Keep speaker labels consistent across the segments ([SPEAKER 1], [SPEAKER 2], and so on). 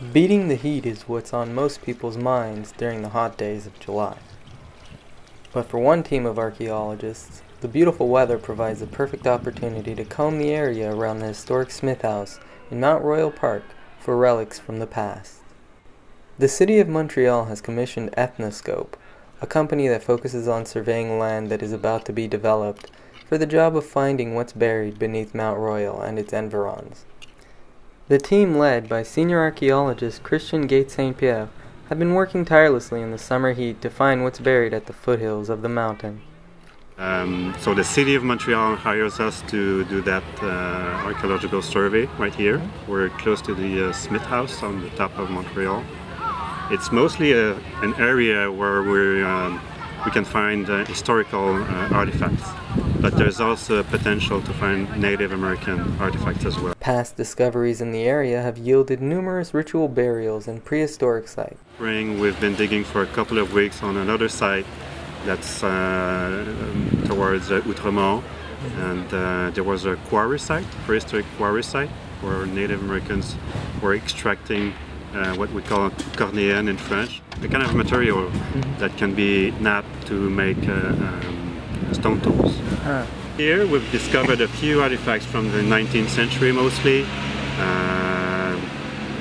[SPEAKER 1] Beating the heat is what's on most people's minds during the hot days of July. But for one team of archaeologists, the beautiful weather provides a perfect opportunity to comb the area around the historic Smith House in Mount Royal Park for relics from the past. The City of Montreal has commissioned Ethnoscop, a company that focuses on surveying land that is about to be developed, for the job of finding what's buried beneath Mount Royal and its environs. The team, led by senior archaeologist Christian Gates St. Pierre, have been working tirelessly in the summer heat to find what's buried at the foothills of the mountain.
[SPEAKER 2] Um, so the city of Montreal hires us to do that uh, archaeological survey right here. We're close to the uh, Smith House on the top of Montreal. It's mostly a, an area where we um, we can find uh, historical uh, artifacts but there's also a potential to find Native American artifacts as well.
[SPEAKER 1] Past discoveries in the area have yielded numerous ritual burials and prehistoric sites.
[SPEAKER 2] Spring, we've been digging for a couple of weeks on another site that's uh, towards uh, Outremont, and uh, there was a quarry site, prehistoric quarry site, where Native Americans were extracting uh, what we call cornéenne in French, a kind of material mm -hmm. that can be knapped to make uh, um, stone tools. Huh. Here we've discovered a few artifacts from the 19th century mostly. Uh,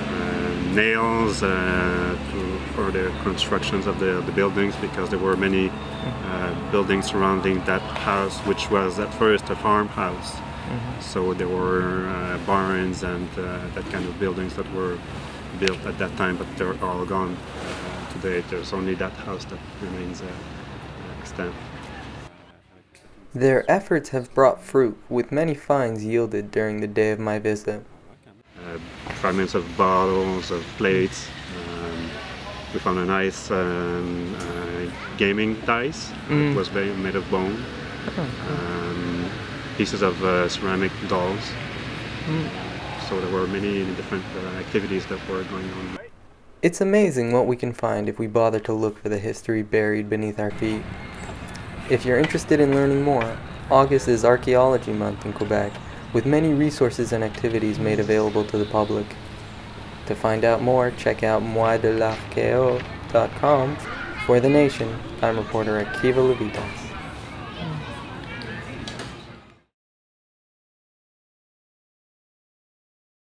[SPEAKER 2] uh, nails uh, to, for the constructions of the, the, buildings because there were many uh, buildings surrounding that house which was at first a farmhouse. Mm -hmm. So there were uh, barns and uh, that kind of buildings that were built at that time but they're all gone today. There's only that house that remains extant.
[SPEAKER 1] Their efforts have brought fruit, with many finds yielded during the day of my visit.
[SPEAKER 2] Uh, fragments of bottles, of plates. Um, we found a nice um, uh, gaming dice. Mm. It was very, made of bone. Um, pieces of uh, ceramic dolls. Mm. So there were many different uh, activities that were going on.
[SPEAKER 1] It's amazing what we can find if we bother to look for the history buried beneath our feet. If you're interested in learning more, August is Archaeology Month in Quebec, with many resources and activities made available to the public. To find out more, check out moidelarcheo.com. For The Nation, I'm reporter at Kiva Levitas.